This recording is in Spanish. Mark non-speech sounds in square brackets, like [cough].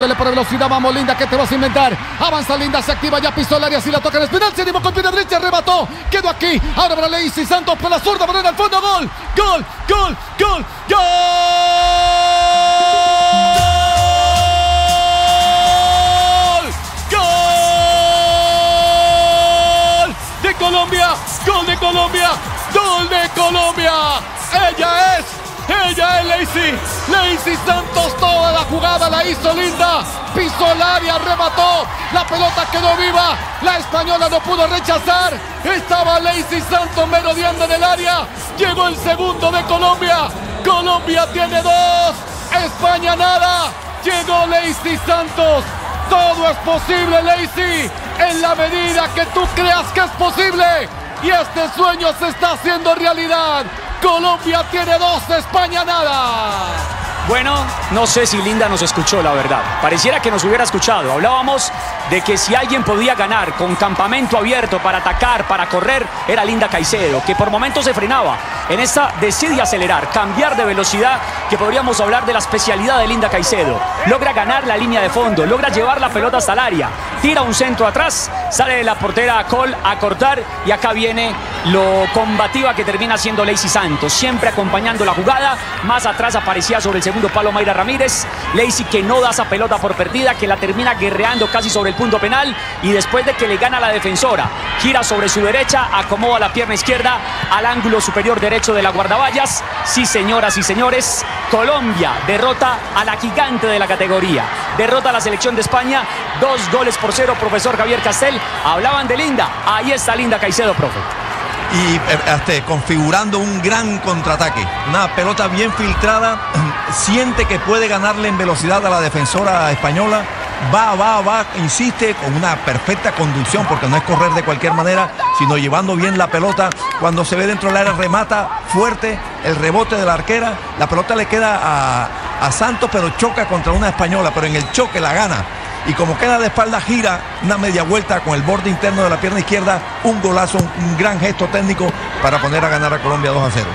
Por velocidad, vamos Linda, ¿qué te vas a inventar? Avanza Linda, se activa, ya área, si la toca en espinal, se animó con pierna derecha, remató, quedó aquí, ahora para Leisi Santos por la zurda, poner al fondo, gol, gol, gol, gol, gol. ¡Gol! De Colombia, gol de Colombia, gol de Colombia. Ella es ella es Lacey. Lacey Santos la hizo linda. Pisó el área, remató. La pelota quedó viva. La española no pudo rechazar. Estaba Lacey Santos merodeando en el área. Llegó el segundo de Colombia. Colombia tiene dos. España nada. Llegó Lacey Santos. Todo es posible, Lacey. En la medida que tú creas que es posible. Y este sueño se está haciendo realidad. Colombia tiene dos, España nada. Bueno, no sé si Linda nos escuchó, la verdad. Pareciera que nos hubiera escuchado. Hablábamos de que si alguien podía ganar con campamento abierto para atacar, para correr, era Linda Caicedo, que por momentos se frenaba. En esta decide acelerar, cambiar de velocidad, que podríamos hablar de la especialidad de Linda Caicedo. Logra ganar la línea de fondo, logra llevar la pelota hasta el área, tira un centro atrás, sale de la portera a Cole a cortar y acá viene lo combativa que termina siendo Lacey Santos, siempre acompañando la jugada. Más atrás aparecía sobre el segundo palo Mayra Ramírez. Lacey que no da esa pelota por perdida, que la termina guerreando casi sobre el punto penal y después de que le gana la defensora, gira sobre su derecha, acomoda la pierna izquierda al ángulo superior derecho de la guardaballas. Sí, señoras y señores, Colombia derrota a la gigante de la categoría. Derrota a la selección de España, dos goles por cero, profesor Javier Castel. Hablaban de Linda, ahí está Linda Caicedo, profe y este, configurando un gran contraataque. Una pelota bien filtrada, [clears throat] siente que puede ganarle en velocidad a la defensora española. Va, va, va, insiste con una perfecta conducción, porque no es correr de cualquier manera, sino llevando bien la pelota. Cuando se ve dentro del área, remata fuerte el rebote de la arquera. La pelota le queda a, a Santos, pero choca contra una española, pero en el choque la gana y como queda de espalda gira una media vuelta con el borde interno de la pierna izquierda, un golazo, un gran gesto técnico para poner a ganar a Colombia 2 a 0.